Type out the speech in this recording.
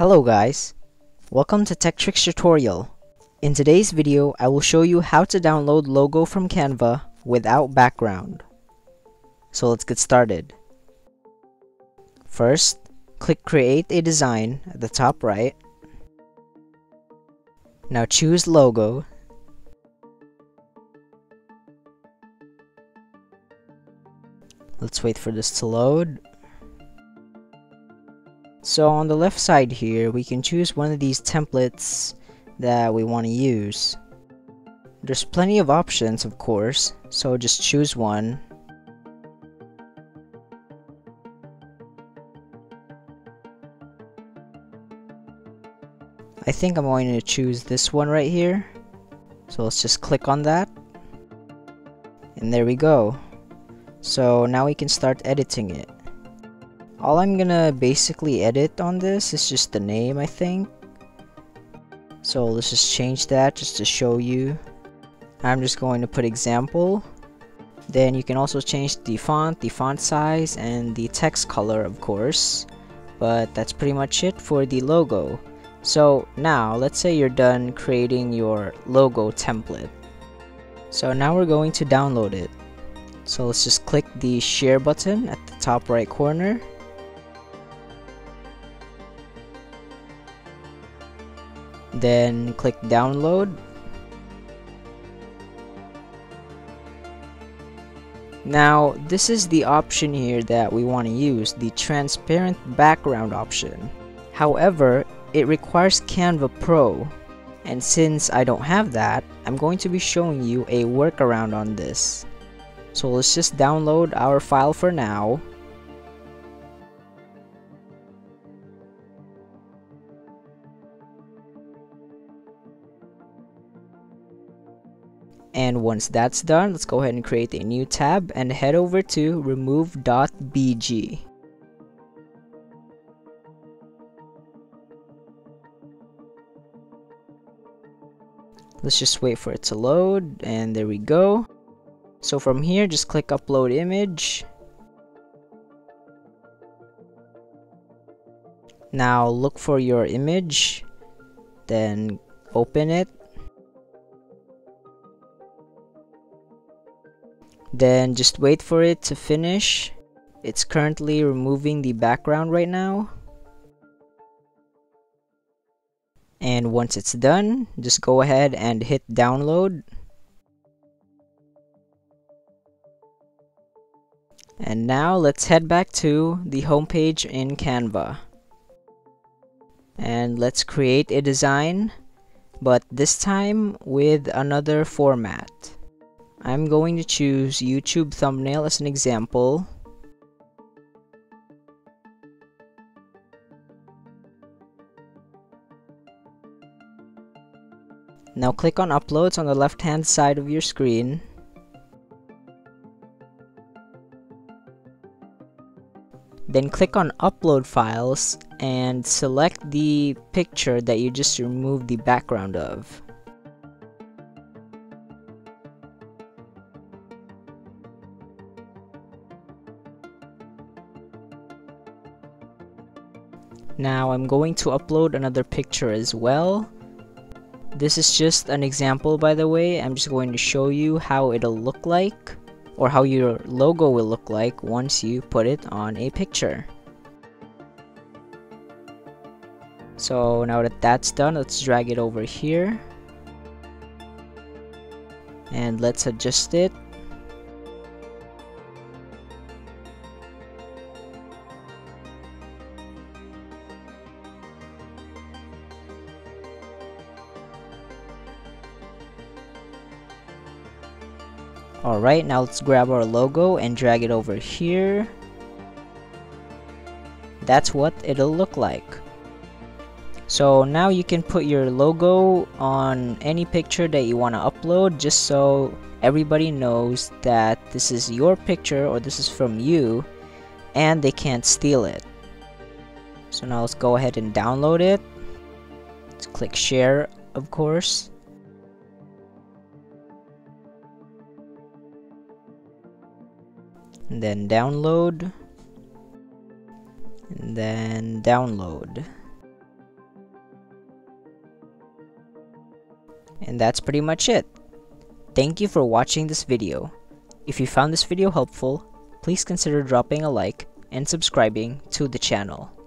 Hello guys, welcome to Tech Tricks tutorial. In today's video, I will show you how to download logo from Canva without background. So let's get started. First, click create a design at the top right. Now choose logo. Let's wait for this to load. So on the left side here, we can choose one of these templates that we want to use. There's plenty of options, of course, so just choose one. I think I'm going to choose this one right here. So let's just click on that. And there we go. So now we can start editing it. All I'm gonna basically edit on this is just the name, I think. So let's just change that just to show you. I'm just going to put example. Then you can also change the font, the font size, and the text color, of course. But that's pretty much it for the logo. So now, let's say you're done creating your logo template. So now we're going to download it. So let's just click the share button at the top right corner then click download. Now this is the option here that we want to use the transparent background option. However it requires Canva Pro. And since I don't have that I'm going to be showing you a workaround on this. So let's just download our file for now And once that's done, let's go ahead and create a new tab and head over to remove.bg. Let's just wait for it to load and there we go. So from here, just click upload image. Now look for your image, then open it Then just wait for it to finish. It's currently removing the background right now. And once it's done, just go ahead and hit download. And now let's head back to the homepage in Canva. And let's create a design, but this time with another format. I'm going to choose YouTube thumbnail as an example. Now click on uploads on the left hand side of your screen. Then click on upload files and select the picture that you just removed the background of. Now I'm going to upload another picture as well. This is just an example by the way, I'm just going to show you how it'll look like or how your logo will look like once you put it on a picture. So now that that's done, let's drag it over here. And let's adjust it Alright, now let's grab our logo and drag it over here. That's what it'll look like. So now you can put your logo on any picture that you want to upload just so everybody knows that this is your picture or this is from you and they can't steal it. So now let's go ahead and download it. Let's click share of course. and then download and then download. And that's pretty much it. Thank you for watching this video. If you found this video helpful please consider dropping a like and subscribing to the channel.